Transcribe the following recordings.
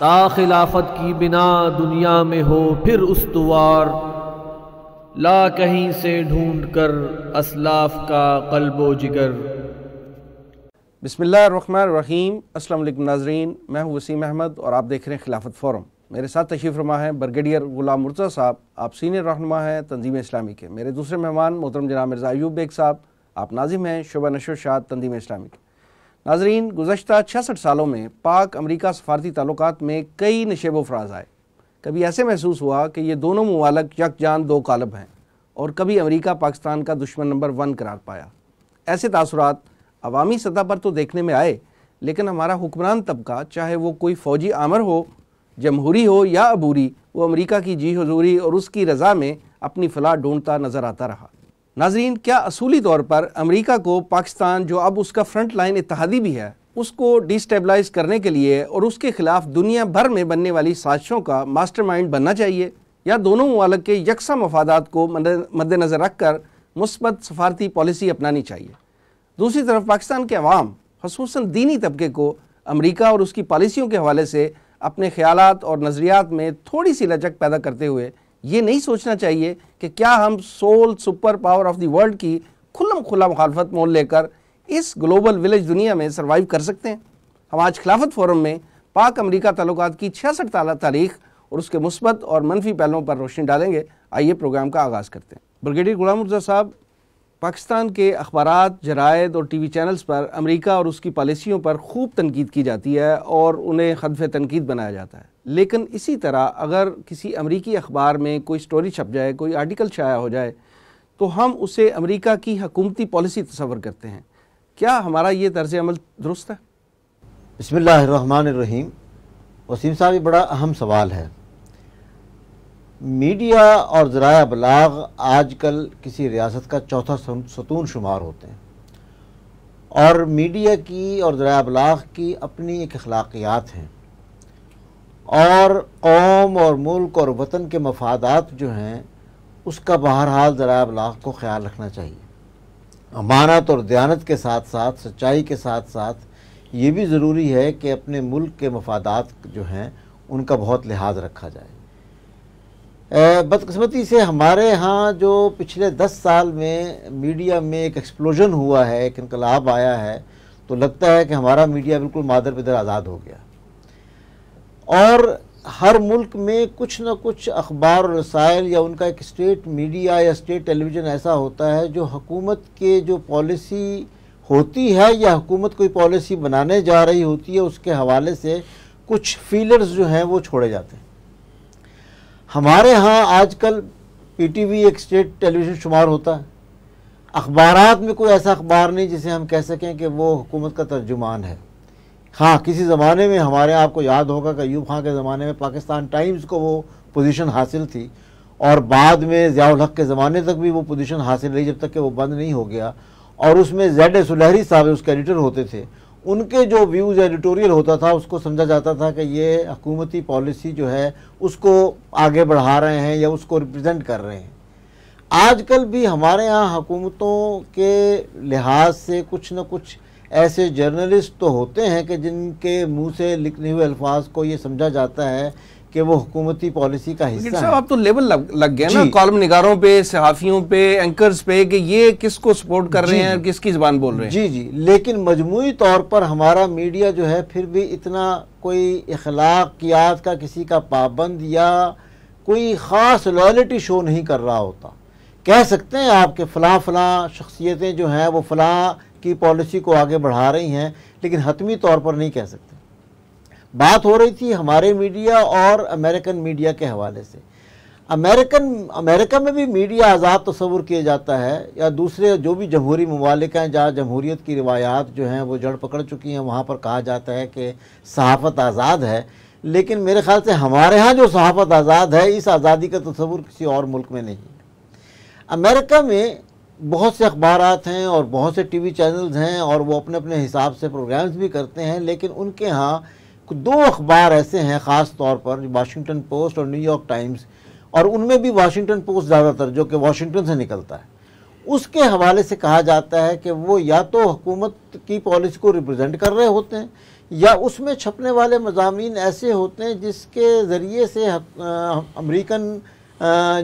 ता खिलाफत की बिना दुनिया में हो फिर उस्तवार। ला कहीं से ढूंढ कर असलाफ का कल्बो जिगर। बिसमीम अल्लाम नाजरीन, मैं हूँ वसीम अहमद और आप देख रहे हैं खिलाफत फ़ोरम। मेरे साथ तशरीफ़ रमा है ब्रिगेडियर गुलाम मुर्जा साहब, आप सीनियर रहनुमा हैं तंजीम इस्लामी के। मेरे दूसरे मेहमान मोहतरम जनाब मिर्ज़ा अयूब बेग साहब, आप नाजिम हैं शुबा नशर शाद तंजीम इस्लामी के। नाजरीन, गुजशत छियासठ सालों में पाक अमरीका सफारती ताल्लुक में कई नशेब फराज आए। कभी ऐसे महसूस हुआ कि ये दोनों ममालक यकजान दो कालब हैं और कभी अमरीका पाकिस्तान का दुश्मन नंबर वन करार पाया। ऐसे तासरात अवामी सतह पर तो देखने में आए, लेकिन हमारा हुक्मरान तबका, चाहे वो कोई फ़ौजी आमर हो, जमहूरी हो या अबूरी, वो अमरीका की जी हजूरी और उसकी रज़ा में अपनी फलाह ढूंढता नज़र आता रहा। नाजरीन, क्या असूली तौर पर अमरीका को पाकिस्तान, जो अब उसका फ्रंट लाइन इतिहादी भी है, उसको डिस्टेबलाइज करने के लिए और उसके खिलाफ दुनिया भर में बनने वाली साजिशों का मास्टरमाइंड बनना चाहिए, या दोनों ममालक के यकसा मफादात को मद्देनज़र रख कर मुस्बत सफारती पॉलिसी अपनानी चाहिए? दूसरी तरफ़, पाकिस्तान के अवाम खसूस दीनी तबके को अमरीका और उसकी पॉलिसियों के हवाले से अपने ख्याल और नज़रियात में थोड़ी सी लचक पैदा करते हुए ये नहीं सोचना चाहिए कि क्या हम sole super power of the world की खुल्लम खुला मुखालफत मोल लेकर इस ग्लोबल विलेज दुनिया में सर्वाइव कर सकते हैं। हम आज खिलाफत फोरम में पाक अमरीका तल्लुक की छियासठ ताला तारीख और उसके मुस्बत और मनफी पहलुओं पर रोशनी डालेंगे। आइए प्रोग्राम का आगाज़ करते हैं। ब्रिगेडियर गुलाम मुर्जा साहब पाकिस्तान के अखबार जरायद और टी वी चैनल्स पर अमरीका और उसकी पॉलिसियों पर खूब तनकीद की जाती है और उन्हें हदफ तनकीद बनाया जाता है। लेकिन इसी तरह अगर किसी अमरीकी अखबार में कोई स्टोरी छप जाए, कोई आर्टिकल छाया हो जाए तो हम उसे अमरीका की हकूमती पॉलिसी तस्वर करते हैं। क्या हमारा ये तर्ज अमल दुरुस्त है? बसमीम वसीम साहब, ये बड़ा अहम सवाल है। मीडिया और ज़राया बलाग आजकल किसी रियासत का चौथा सतून शुमार होते हैं। और मीडिया की और ज़राया बलाग की अपनी एक अखलाकियात हैं। और कौम और मुल्क और वतन के मफादात जो हैं, उसका बहरहाल ज़राया बलाग को ख्याल रखना चाहिए। अमानत और दयानत के साथ साथ सच्चाई के साथ साथ ये भी ज़रूरी है कि अपने मुल्क के मफादात जो हैं, उनका बहुत लिहाज रखा जाए। बदकस्मती से हमारे यहाँ जो पिछले दस साल में मीडिया में एक एक्सप्लोजन हुआ है, एक इनकलाब आया है तो लगता है कि हमारा मीडिया बिल्कुल मादर पिदर आज़ाद हो गया। और हर मुल्क में कुछ ना कुछ अखबार और रसायल या उनका एक स्टेट मीडिया या स्टेट टेलीविज़न ऐसा होता है जो हकूमत के जो पॉलिसी होती है या हुकूमत कोई पॉलिसी बनाने जा रही होती है, उसके हवाले से कुछ फीलर्स जो हैं वो छोड़े जाते हैं। हमारे यहाँ आजकल पीटीवी एक स्टेट टेलीविज़न शुमार होता है। अखबार में कोई ऐसा अखबार नहीं जिसे हम कह सकें कि वो हुकूमत का तर्जुमान है। हाँ किसी ज़माने में हमारे आपको याद होगा कि अयूब खां के ज़माने में पाकिस्तान टाइम्स को वो पोजीशन हासिल थी और बाद में ज़ियाउल हक के ज़माने तक भी वो पोजीशन हासिल रही जब तक कि वो बंद नहीं हो गया। और उसमें जेड सुलहरी साहब, उसके एडिटर होते थे उनके जो व्यूज़ एडिटोरियल होता था, उसको समझा जाता था कि ये हकूमती पॉलिसी जो है, उसको आगे बढ़ा रहे हैं या उसको रिप्रेजेंट कर रहे हैं। आजकल भी हमारे यहाँ हकूमतों के लिहाज से कुछ ना कुछ ऐसे जर्नलिस्ट तो होते हैं कि जिनके मुँह से लिखने हुए अल्फाज को ये समझा जाता है कि वो हुकूमती पॉलिसी का हिस्सा है। अब तो लेवल लग, लग गया ना कॉलम निगारों पे सहाफ़ियों पे एंकर्स पे कि ये किसको सपोर्ट कर रहे हैं और किसकी जबान बोल रहे हैं? जी जी। लेकिन मजमू तौर पर हमारा मीडिया जो है फिर भी इतना कोई अखलाकियात का किसी का पाबंद या कोई ख़ास लॉयलिटी शो नहीं कर रहा होता। कह सकते हैं आपके फ़लाँ फ़लाँ शख्सियतें जो हैं वो फ़लाँ की पॉलिसी को आगे बढ़ा रही हैं लेकिन हतमी तौर पर नहीं कह सकते। बात हो रही थी हमारे मीडिया और अमेरिकन मीडिया के हवाले से। अमेरिकन, अमेरिका में भी मीडिया आज़ाद तस्वुर किया जाता है या दूसरे जो भी जमहूरी ममालिक हैं, जहाँ जमहूरीत की रिवायात जो हैं, वो जड़ पकड़ चुकी हैं, वहाँ पर कहा जाता है कि सहाफ़त आज़ाद है। लेकिन मेरे ख्याल से हमारे यहाँ जो सहाफ़त आज़ाद है, इस आज़ादी का तस्वुर किसी और मुल्क में नहीं है। अमेरिका में बहुत से अखबार हैं और बहुत से टी वी चैनल्स हैं और वो अपने अपने हिसाब से प्रोग्राम्स भी करते हैं, लेकिन उनके यहाँ दो अखबार ऐसे हैं ख़ास तौर पर वाशिंगटन पोस्ट और न्यूयॉर्क टाइम्स और उनमें भी वाशिंगटन पोस्ट ज़्यादातर, जो कि वाशिंगटन से निकलता है। उसके हवाले से कहा जाता है कि वो या तो हुकूमत की पॉलिसी को रिप्रेजेंट कर रहे होते हैं, या उसमें छपने वाले मजामी ऐसे होते हैं जिसके ज़रिए से अमरीकन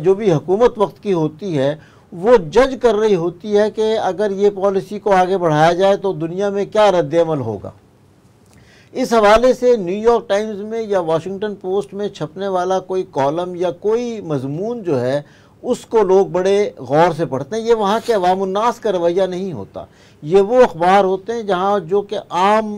जो भी हुकूमत वक्त की होती है, वो जज कर रही होती है कि अगर ये पॉलिसी को आगे बढ़ाया जाए तो दुनिया में क्या रद्दमल होगा। इस हवाले से न्यूयॉर्क टाइम्स में या वाशिंगटन पोस्ट में छपने वाला कोई कॉलम या कोई मजमून जो है, उसको लोग बड़े गौर से पढ़ते हैं। ये वहाँ के अवामनास का रवैया नहीं होता। ये वो अखबार होते हैं जहाँ जो कि आम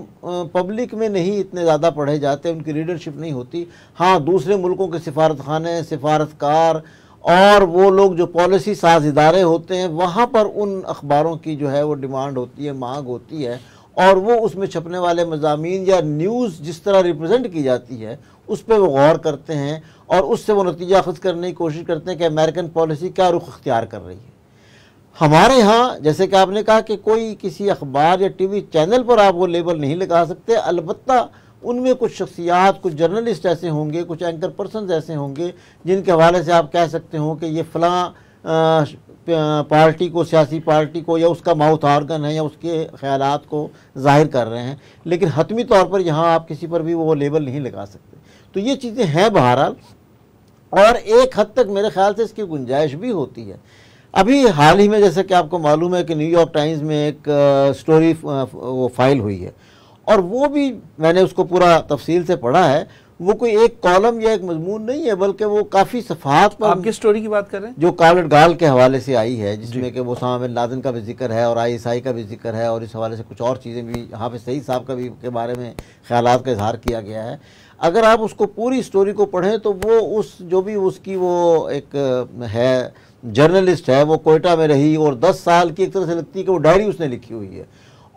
पब्लिक में नहीं इतने ज़्यादा पढ़े जाते, उनकी रीडरशिप नहीं होती। हाँ दूसरे मुल्कों के सिफारत खाने सिफारतकार और वो लोग जो पॉलिसी साज इदारे होते हैं, वहाँ पर उन अखबारों की जो है वो डिमांड होती है, मांग होती है। और वो उसमें छपने वाले मजामी या न्यूज़ जिस तरह रिप्रेजेंट की जाती है, उस पर वो गौर करते हैं और उससे वो नतीजा खुद करने की कोशिश करते हैं कि अमेरिकन पॉलिसी क्या रुख अख्तियार कर रही है। हमारे यहाँ, जैसे कि आपने कहा कि कोई किसी अखबार या टी वी चैनल पर आप वो लेबल नहीं लगा सकते अलबत् उनमें कुछ शख्सियात, कुछ जर्नलिस्ट ऐसे होंगे, कुछ एंकर पर्सन ऐसे होंगे, जिनके हवाले से आप कह सकते हो कि ये फ़लाँ पार्टी को, सियासी पार्टी को या उसका माउथ आर्गन है या उसके ख्याल को ज़ाहिर कर रहे हैं, लेकिन हतमी तौर पर यहाँ आप किसी पर भी वो लेबल नहीं लगा सकते। तो ये चीज़ें हैं बहरहाल, और एक हद तक मेरे ख्याल से इसकी गुंजाइश भी होती है। अभी हाल ही में जैसे कि आपको मालूम है कि न्यूयॉर्क टाइम्स में एक स्टोरी वो फ़ाइल हुई है, और वो भी मैंने उसको पूरा तफसील से पढ़ा है वो कोई एक कॉलम या एक मजमून नहीं है बल्कि वो काफ़ी सफात पर आप किस स्टोरी की बात कर? रहे हैं जो कालट गाल के हवाले से आई है जिसमें कि वो सामा बिन लादन का भी ज़िक्र है और आई का भी ज़िक्र है और इस हवाले से कुछ और चीज़ें भी यहाँ पे सही साहब का भी के बारे में ख्याल का इजहार किया गया है। अगर आप उसको पूरी स्टोरी को पढ़ें तो वो उस जो भी उसकी वो एक है जर्नलिस्ट है वो कोयटा में रही और दस साल की एक तरह से लगती है कि वो डायरी उसने लिखी हुई है।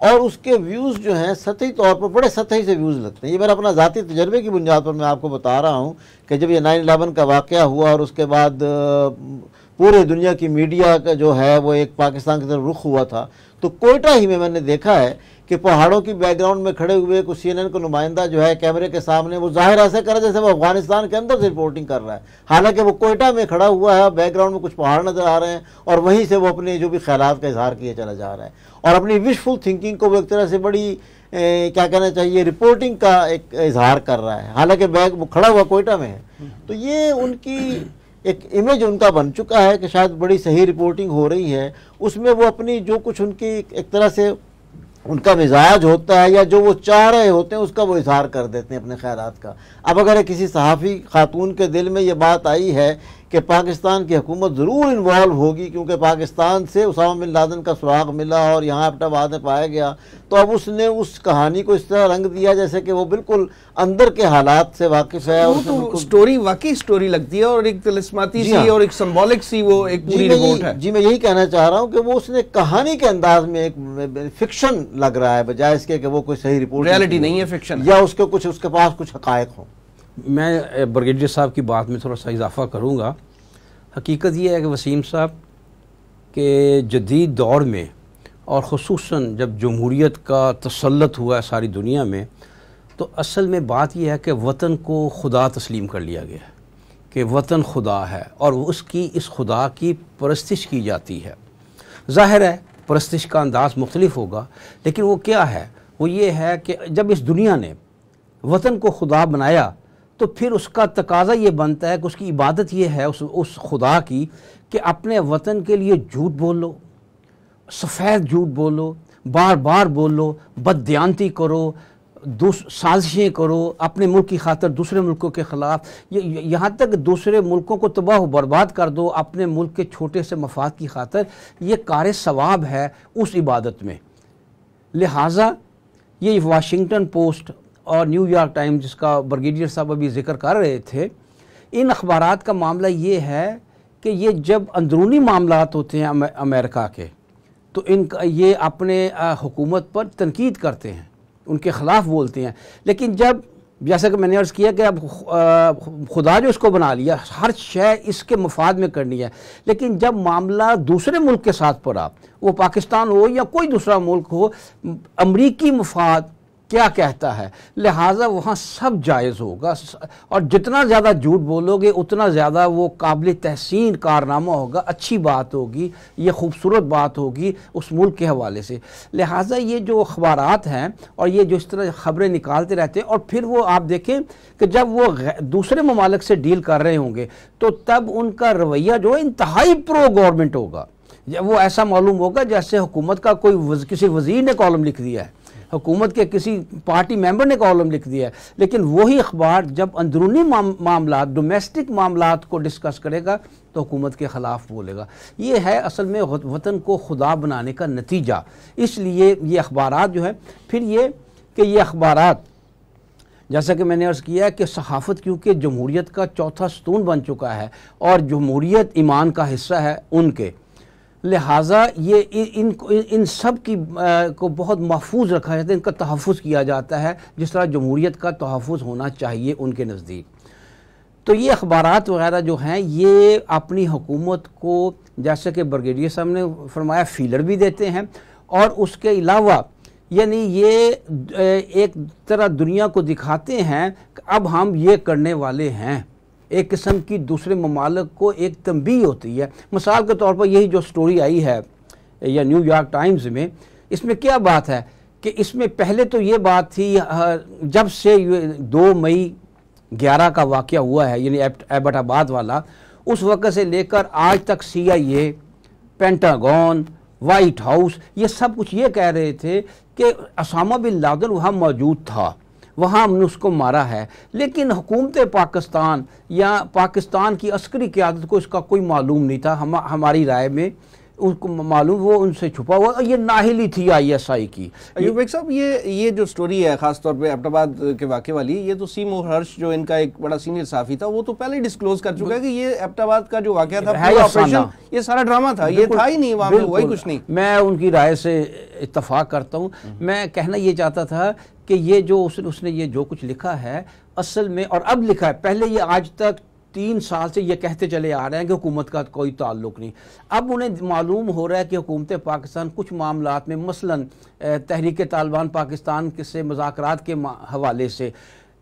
और उसके व्यूज़ जो हैं सतही तौर पर, बड़े सतही से व्यूज़ लगते हैं। ये मेरा अपना ज़ाती तजर्बे की बुनियाद पर मैं आपको बता रहा हूँ कि जब ये नाइन इलेवन का वाक़ हुआ और उसके बाद पूरे दुनिया की मीडिया का जो है वो एक पाकिस्तान की तरफ़ रुख हुआ था तो कोयटा ही में मैंने देखा है कि पहाड़ों की बैकग्राउंड में खड़े हुए कुछ सी का नुमाइंदा जो है कैमरे के सामने वो ज़ाहिर ऐसे करे जैसे वो अफ़गानिस्तान के अंदर से रिपोर्टिंग कर रहा है। हालाँकि वो कोयटा में खड़ा हुआ है बैकग्राउंड में कुछ पहाड़ नज़र आ रहे हैं और वहीं से वो अपने जो भी ख्याल का इजहार किए चला जा रहा है। और अपनी विशफुल थिंकिंग को वो एक तरह से बड़ी ए, क्या कहना चाहिए रिपोर्टिंग का एक इजहार कर रहा है। हालाँकि बैग वो खड़ा हुआ कोयटा में है। तो ये उनकी एक इमेज उनका बन चुका है कि शायद बड़ी सही रिपोर्टिंग हो रही है। उसमें वो अपनी जो कुछ उनकी एक तरह से उनका मिजाज होता है या जो वो चाह रहे होते हैं, उसका वो इजहार कर देते हैं अपने ख्याल का। अब अगर किसी सहाफ़ी खातून के दिल में ये बात आई है कि पाकिस्तान की हुकूमत ज़रूर इन्वॉल्व होगी क्योंकि पाकिस्तान से उसामा बिन लादन का सुराग मिला और यहाँ एबटाबाद में पाया गया। तो अब उसने उस कहानी को इस तरह रंग दिया जैसे कि वो बिल्कुल अंदर के हालात से वाकिफ है और तो स्टोरी वाकई स्टोरी लगती है और एक तिलस्माती सी हाँ। और एक सिंबॉलिक सी वो एक पूरी रिपोर्ट है। जी मैं यही कहना चाह रहा हूँ कि वो उसने कहानी के अंदाज में एक फिक्शन लग रहा है बजाय इसके कि वो कोई सही रिपोर्ट रियलिटी नहीं है फिक्शन या उसके कुछ उसके पास कुछ हकायक हों। मैं ब्रिगेडियर साहब की बात में थोड़ा सा इजाफ़ा करूँगा। हकीकत यह है कि वसीम साहब के जदीद दौर में और खसूस जब जमहूरीत का तसलत हुआ है सारी दुनिया में तो असल में बात यह है कि वतन को खुदा तस्लीम कर लिया गया है कि वतन खुदा है और उसकी इस खुदा की परस्तिश की जाती है। ज़ाहिर है, परस्तिश का अंदाज मुख्तलिफ़ होगा, लेकिन वो क्या है? वो ये है कि जब इस दुनिया ने वतन को खुदा बनाया तो फिर उसका तकाजा ये बनता है कि उसकी इबादत ये है उस उस खुदा की कि अपने वतन के लिए झूठ बोलो, सफ़ेद झूठ बोलो बार बार बोलो बदयांती करो साजिशें करो, अपने मुल्क की खातर दूसरे मुल्कों के ख़िलाफ़। यहाँ तक दूसरे मुल्कों को तबाह बर्बाद कर दो अपने मुल्क के छोटे से मफाद की खातर। ये कार सवाब है उस इबादत में। लिहाजा ये वाशिंगटन पोस्ट और न्यूयॉर्क टाइम्स जिसका ब्रिगेडियर साहब अभी ज़िक्र कर रहे थे, इन अखबार का मामला ये है कि ये जब अंदरूनी मामला होते हैं अमेरिका के तो इन ये अपने हुकूमत पर तनकीद करते हैं, उनके ख़िलाफ़ बोलते हैं। लेकिन जब, जैसा कि मैंने अर्ज़ किया कि अब खुदा जो इसको बना लिया, हर शय इसके मफाद में करनी है, लेकिन जब मामला दूसरे मुल्क के साथ पड़ा, वो पाकिस्तान हो या कोई दूसरा मुल्क हो अमरीकी मफाद क्या कहता है? लिहाजा वहाँ सब जायज़ होगा। और जितना ज़्यादा झूठ बोलोगे उतना ज़्यादा वो काबिल तहसीन कारनामा होगा। अच्छी बात होगी ये खूबसूरत बात होगी उस मुल्क के हवाले से। लिहाजा ये जो अखबार हैं और ये जो इस तरह ख़बरें निकालते रहते हैं और फिर वो आप देखें कि जब वो दूसरे ममालक से डील कर रहे होंगे तो तब उनका रवैया जो है इंतहाई प्रो गवर्नमेंट होगा। जब वो ऐसा मालूम होगा जैसे हुकूमत का कोई वज, किसी वज़ीर ने कॉलम लिख दिया है। हुकूमत के किसी पार्टी मेंबर ने कॉलम लिख दिया है। लेकिन वही अखबार जब अंदरूनी मामला डोमेस्टिक मामला को डिस्कस करेगा तो हुकूमत के ख़िलाफ़ बोलेगा। ये है असल में वतन को खुदा बनाने का नतीजा। इसलिए ये अखबार जो है, फिर ये कि ये अखबार जैसा कि मैंने अर्ज़ किया है कि सहाफ़त, क्योंकि जमहूरीत का चौथा स्तून बन चुका है, और जमहूरीत ईमान का हिस्सा है उनके। लिहाजा ये इन इन, सब की आ, को बहुत महफूज रखा जाता है इनका तहफ़ किया जाता है जिस तरह जमहूरीत का तहफ़ होना चाहिए उनके नज़दीक। तो ये अखबार वगैरह जो हैं ये अपनी हुकूमत को जैसे कि ब्रिगेडियर साहब ने फरमाया फीलर भी देते हैं और उसके अलावा यानी ये एक तरह दुनिया को दिखाते हैं कि अब हम ये करने वाले हैं। एक किस्म की दूसरे ममालक को एक तंबी होती है। मिसाल के तौर पर यही जो स्टोरी आई है, या न्यूयॉर्क टाइम्स में, इसमें क्या बात है कि इसमें पहले तो ये बात थी जब से दो मई ग्यारह का वाक़ हुआ है, यानी एबटाबाद वाला, उस वक़्त से लेकर आज तक C I A Pentagon White House ये सब कुछ ये कह रहे थे कि असामा बिन लादन वहाँ मौजूद था। वहाँ हमने उसको मारा है। लेकिन हुकूमत पाकिस्तान या पाकिस्तान की अस्करी क्यादत को इसका कोई मालूम नहीं था। हम हमारी राय में उनको मालूम वो उनसे छुपा हुआ ये नाहली थी आईएसआई की। अयूब साहब ये ये जो स्टोरी है खास तौर पे अहमदाबाद के वाक़े वाली ये तो सीम हर्ष जो इनका एक बड़ा सीनियर साफी था वो तो पहले डिस्क्लोज कर चुका है कि ये अहमदाबाद का जो वाक़ था ऑपरेशन ये सारा ड्रामा था। ये था ही नहीं वहाँ कुछ नहीं। मैं उनकी राय से इतफाक करता हूँ। मैं कहना ये चाहता था कि ये जो उसने उसने ये जो कुछ लिखा है, असल में और अब लिखा है, पहले ये आज तक तीन साल से ये कहते चले आ रहे हैं कि हुकूमत का कोई ताल्लुक नहीं। अब उन्हें मालूम हो रहा है कि हुकूमत पाकिस्तान कुछ मामला में मसला तहरीक तालिबान पाकिस्तान से मज़ाक के हवाले से,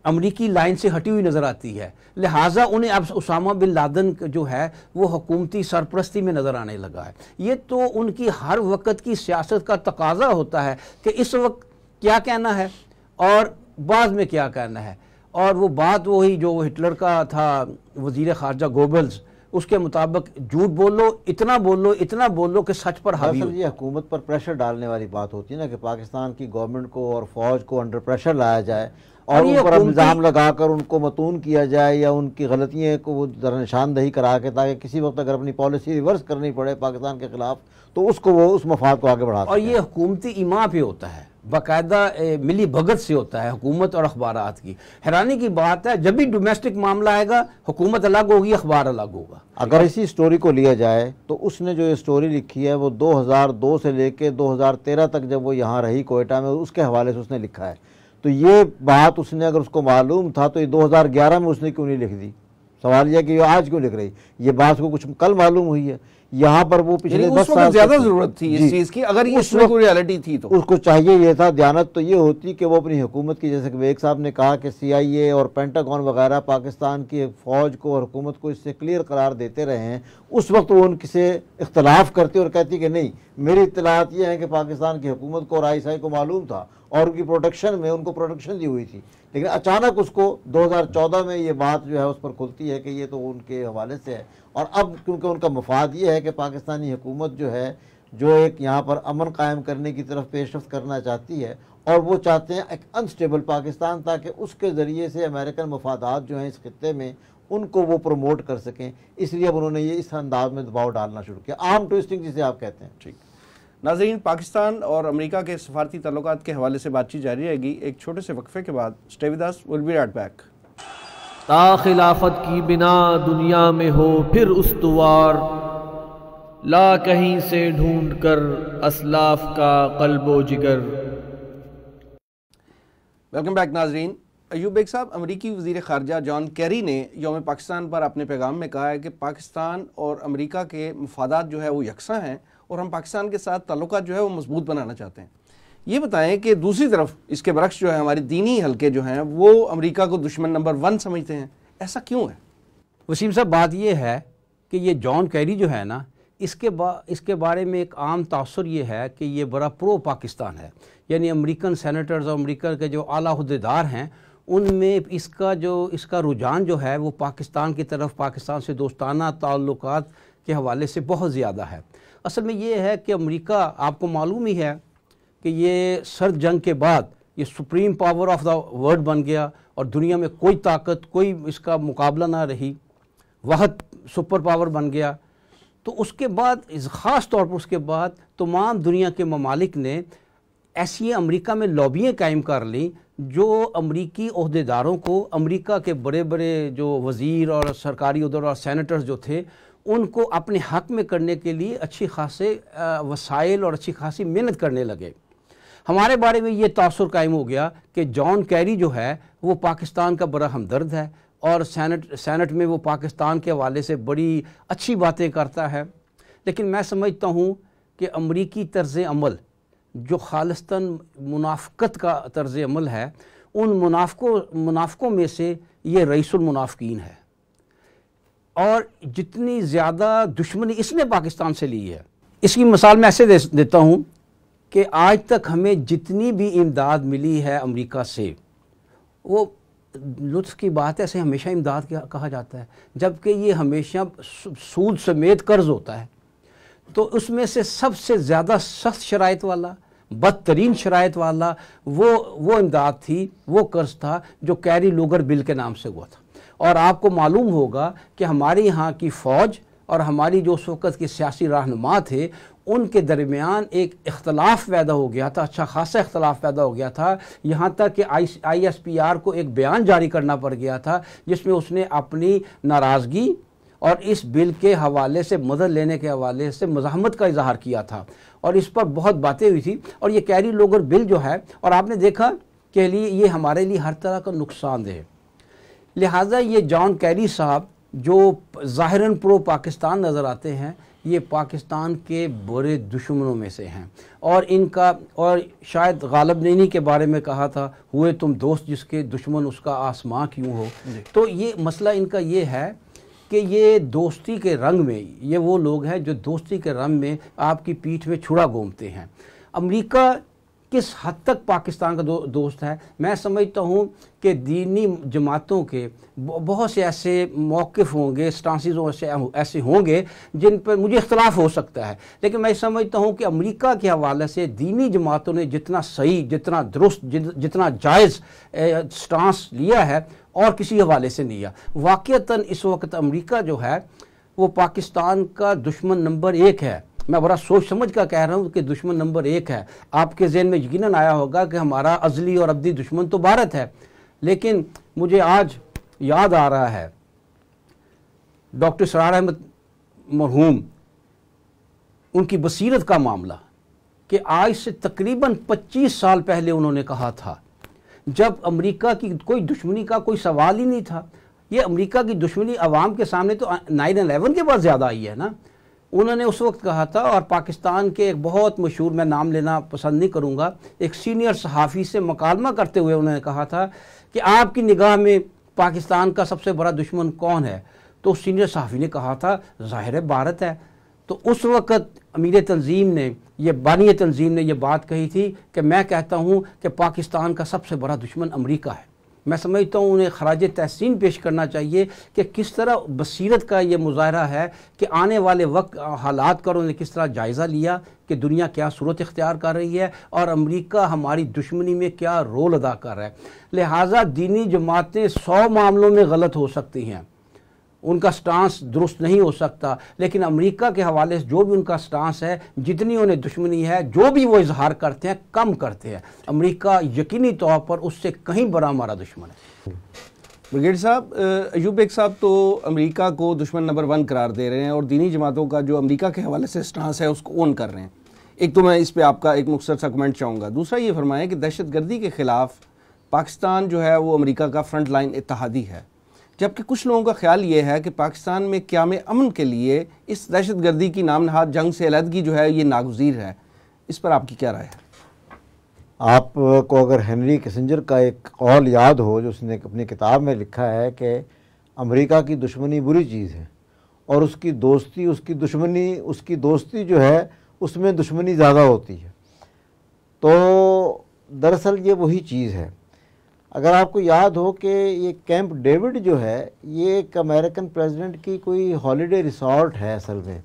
अमरीकी लाइन से हटी हुई नज़र आती है। लिहाजा उन्हें अब उसामा बिन लादन जो है, वो हकूमती सरपरस्ती में नज़र आने लगा है। ये तो उनकी हर वक्त की सियासत का तकाजा होता है कि इस वक्त क्या कहना है? और बाद में क्या कहना है? और वो बात वही जो हिटलर का था वज़ीर खारजा गोबल्स उसके मुताबिक झूठ बोलो इतना बोलो इतना बोलो कि सच पर हावी ये हुकूमत पर प्रेशर डालने वाली बात होती है ना कि पाकिस्तान की गवर्नमेंट को और फौज को अंडर प्रेशर लाया जाए और उन पर इल्ज़ाम लगाकर उनको मतून किया जाए या उनकी गलतियों को वो निशानदही करा के ताकि किसी वक्त अगर अपनी पॉलिसी रिवर्स करनी पड़े पाकिस्तान के खिलाफ तो उसको वो उस मफाद को आगे बढ़ा और ये हुकूमती इमा पे होता है। बाकायदा मिली भगत से होता है हुकूमत और अखबार की। हैरानी की बात है, जब भी डोमेस्टिक मामला आएगा, हुकूमत अलग होगी, अखबार अलग होगा। अगर इसी स्टोरी को लिया जाए तो उसने जो ये स्टोरी लिखी है, वो 2002 से लेके 2013 तक जब वो यहाँ रही कोयटा में, उसके हवाले से उसने लिखा है। तो ये बात उसने, अगर उसको मालूम था तो ये 2011 में उसने क्यों नहीं लिख दी? सवाल यह कि ये आज क्यों लिख रही? ये बात को कुछ कल मालूम हुई है। यहाँ पर वो पिछले दस साल ज़्यादा ज़रूरत थी इस चीज़ की अगर ये उसमें कोई रियलिटी थी तो। उसको चाहिए ये था ध्यानत तो ये होती कि वो अपनी हुकूमत की जैसे कि वेग साहब ने कहा कि सीआईए और पेंटागन वगैरह पाकिस्तान की फौज को और हुकूमत को इससे क्लियर करार देते रहे हैं उस वक्त वो उनसे इख्तलाफ करती और कहती कि नहीं मेरी इतलात ये है कि पाकिस्तान की हुकूमत को और आई को मालूम था और उनकी प्रोटेक्शन में उनको प्रोटेक्शन दी हुई थी। लेकिन अचानक उसको 2014 में ये बात जो है उस पर खुलती है कि ये तो उनके हवाले से है। और अब क्योंकि उनका मफाद ये है कि पाकिस्तानी हुकूमत जो है, जो एक यहाँ पर अमन कायम करने की तरफ़ पेशरफ करना चाहती है, और वो चाहते हैं एक अनस्टेबल पाकिस्तान ताकि उसके ज़रिए से अमेरिकन मफादात जो हैं इस खत्े में उनको वो प्रमोट कर सकें। इसलिए अब उन्होंने ये इस अंदाज में दबाव डालना शुरू किया। आर्म ट्विस्टिंग जिसे आप कहते हैं। ठीक। नाजरीन पाकिस्तान और अमेरिका के सफारती तल्लक के हवाले से बातचीत जारी रहेगी एक छोटे से वक्फे के बाद। Stay with us will be right back ताखिलाफत की बिना दुनिया में हो फिर उस्तवार। ला कहीं से ढूंढ कर असलाफ का कल्बो जिगर। वेलकम बैक नाजरीन। अयूब बेग साहब अमरीकी वज़ीर खारजा जॉन कैरी ने योम पाकिस्तान पर अपने पैगाम में कहा है कि पाकिस्तान और अमरीका के मफादात जो है वो यकसा हैं। और हम पाकिस्तान के साथ तल्लुक जो है वो मज़बूत बनाना चाहते हैं। ये बताएँ कि दूसरी तरफ़ इसके बरक्स जो है, हमारे दीनी हल्के जो हैं, वो अमेरिका को दुश्मन नंबर वन समझते हैं। ऐसा क्यों है? वसीम साहब, बात यह है कि ये जॉन कैरी जो है ना, इसके बा, इसके बारे में एक आम तासर ये है कि ये बड़ा प्रो पाकिस्तान है। यानी अमेरिकन सेनेटर्स और अमेरिका के जो आला अहदेदार हैं, उनमें इसका जो, इसका रुझान जो है, वो पाकिस्तान की तरफ़, पाकिस्तान से दोस्ताना ताल्लुक के हवाले से बहुत ज़्यादा है। असल में ये है कि अमेरिका, आपको मालूम ही है कि ये सर्द जंग के बाद ये supreme power of the world बन गया और दुनिया में कोई ताकत, कोई इसका मुकाबला ना रही। वहद सुपर पावर बन गया। तो उसके बाद ख़ास तौर पर उसके बाद तमाम दुनिया के ममालिक ने ऐसी अमेरिका में लॉबियाँ कायम कर ली जो अमरीकी अहदेदारों को अमेरिका के बड़े बड़े जो वज़ीर और सरकारी उधर और सैनेटर्स जो थे उनको अपने हक में करने के लिए अच्छी खासे वसाइल और अच्छी खासी मेहनत करने लगे। हमारे बारे में ये तासर कायम हो गया कि जॉन कैरी जो है, वो पाकिस्तान का बड़ा हमदर्द है और सैनट सैनट में वो पाकिस्तान के हवाले से बड़ी अच्छी बातें करता है। लेकिन मैं समझता हूँ कि अमरीकी तर्ज़ अमल, जो खालिस्ता मुनाफ़त का तर्ज़ अमल है, उन मुनाफ़ों मुनाफ़ों में से ये रईसुलमुनाफ़ीन है। और जितनी ज़्यादा दुश्मनी इसने पाकिस्तान से ली है। इसकी मिसाल मैं ऐसे दे, देता हूँ कि आज तक हमें जितनी भी इमदाद मिली है अमेरिका से, वो लुत्फ की बात है ऐसे हमेशा इमदाद कहा जाता है, जबकि ये हमेशा सूद समेत कर्ज होता है। तो उसमें से सबसे ज़्यादा सख्त शराइ वाला, बदतरीन शराइ वाला, वो वो इमदाद थी, वो कर्ज था जो कैरी लोगर बिल के नाम से हुआ था। और आपको मालूम होगा कि हमारे यहाँ की फ़ौज और हमारी जो उस वक़्त के सियासी रहनुमा थे, उनके दरमियान एक इख्तलाफ पैदा हो गया था अच्छा खासा इख्तलाफ पैदा हो गया था। यहाँ तक कि I I S P R को एक बयान जारी करना पड़ गया था, जिसमें उसने अपनी नाराज़गी और इस बिल के हवाले से, मदद लेने के हवाले से मजामत का इजहार किया था। और इस पर बहुत बातें हुई थी। और ये कैरी लोगर बिल जो है, और आपने देखा कि लिए ये हमारे लिए हर तरह का नुकसानदेह लिहाजा ये जॉन कैरी साहब जो ज़ाहिरन प्रो पाकिस्तान नज़र आते हैं ये पाकिस्तान के बुरे दुश्मनों में से हैं। और इनका और शायद गालब ने इन्हीं के बारे में कहा था हुए तुम दोस्त जिसके दुश्मन उसका आसमां क्यों हो? तो ये मसला इनका ये है कि ये दोस्ती के रंग में ये वो लोग हैं जो दोस्ती के रंग में आपकी पीठ में छुड़ा घूमते हैं। अमेरिका किस हद तक पाकिस्तान का दो, दोस्त है? मैं समझता हूँ कि दीनी जमातों के बहुत से ऐसे मौक़ होंगे स्टांसिस ऐसे ऐसे होंगे जिन पर मुझे इख्तलाफ हो सकता है। लेकिन मैं समझता हूँ कि अमेरिका के हवाले से दीनी जमातों ने जितना सही जितना दुरुस्त जितना जायज़ स्टांस लिया है और किसी हवाले से नहीं लिया वाक़ता इस वक्त अमरीका जो है वो पाकिस्तान का दुश्मन नंबर एक है। मैं बड़ा सोच समझ कर कह रहा हूँ कि दुश्मन नंबर एक है। आपके जहन में यकीन आया होगा कि हमारा अजली और अब्दी दुश्मन तो भारत है। लेकिन मुझे आज याद आ रहा है, डॉक्टर सरार अहमद मरहूम, उनकी बसीरत का मामला, कि आज से तकरीबन 25 साल पहले उन्होंने कहा था, जब अमेरिका की कोई दुश्मनी का कोई सवाल ही नहीं था। ये अमेरिका की दुश्मनी अवाम के सामने तो नाइन अलेवन के बाद ज़्यादा आई है ना? उन्होंने उस वक्त कहा था और पाकिस्तान के एक बहुत मशहूर, मैं नाम लेना पसंद नहीं करूँगा, एक सीनियर सहाफ़ी से मकालमा करते हुए उन्होंने कहा था कि आपकी निगाह में पाकिस्तान का सबसे बड़ा दुश्मन कौन है? तो उस सीनियर सहाफ़ी ने कहा था, ज़ाहिर भारत है। तो उस वक़्त अमीर तंजीम ने यह बानी तंजीम ने यह बात कही थी कि मैं कहता हूँ कि पाकिस्तान का सबसे बड़ा दुश्मन अमरीका है। मैं समझता हूँ उन्हें खराज तहसीन पेश करना चाहिए कि किस तरह बसीरत का ये मुजाहरा है कि आने वाले वक्त हालात का उन्होंने किस तरह जायज़ा लिया कि दुनिया क्या सूरत इख्तियार कर रही है और अमरीका हमारी दुश्मनी में क्या रोल अदा कर रहा है। लिहाजा दीनी जमातें सौ मामलों में गलत हो सकती हैं। उनका स्टांस दुरुस्त नहीं हो सकता। लेकिन अमेरिका के हवाले से जो भी उनका स्टांस है, जितनी उन्हें दुश्मनी है, जो भी वो इजहार करते हैं, कम करते हैं। अमेरिका यकीनी तौर पर उससे कहीं बड़ा हमारा दुश्मन है। ब्रिगेड साहब अयूब एक साहब तो अमेरिका को दुश्मन नंबर वन करार दे रहे हैं और दीनी जमातों का जो अमेरिका के हवाले से स्टांस है, उसको ओन कर रहे हैं। एक तो मैं इस पर आपका एक मुख्तर सा कमेंट चाहूँगा। दूसरा ये फरमाएँ कि दहशत गर्दी के ख़िलाफ़ पाकिस्तान जो है, वो अमेरिका का फ्रंट लाइन इतिहादी है। जबकि कुछ लोगों का ख्याल ये है कि पाकिस्तान में क्याम अमन के लिए इस दहशत गर्दी की नाम नहाद जंग से अलहदगी जो है ये नागजीर है। इस पर आपकी क्या राय है? आपको अगर हेनरी किसिंजर का एक कौल याद हो, जो उसने अपनी किताब में लिखा है कि अमेरिका की दुश्मनी बुरी चीज़ है और उसकी दोस्ती, उसकी दुश्मनी, उसकी दोस्ती जो है, उसमें दुश्मनी ज़्यादा होती है। तो दरअसल ये वही चीज़ है। अगर आपको याद हो कि ये कैंप डेविड जो है ये एक अमेरिकन प्रेसिडेंट की कोई हॉलीडे रिसोर्ट है असल में।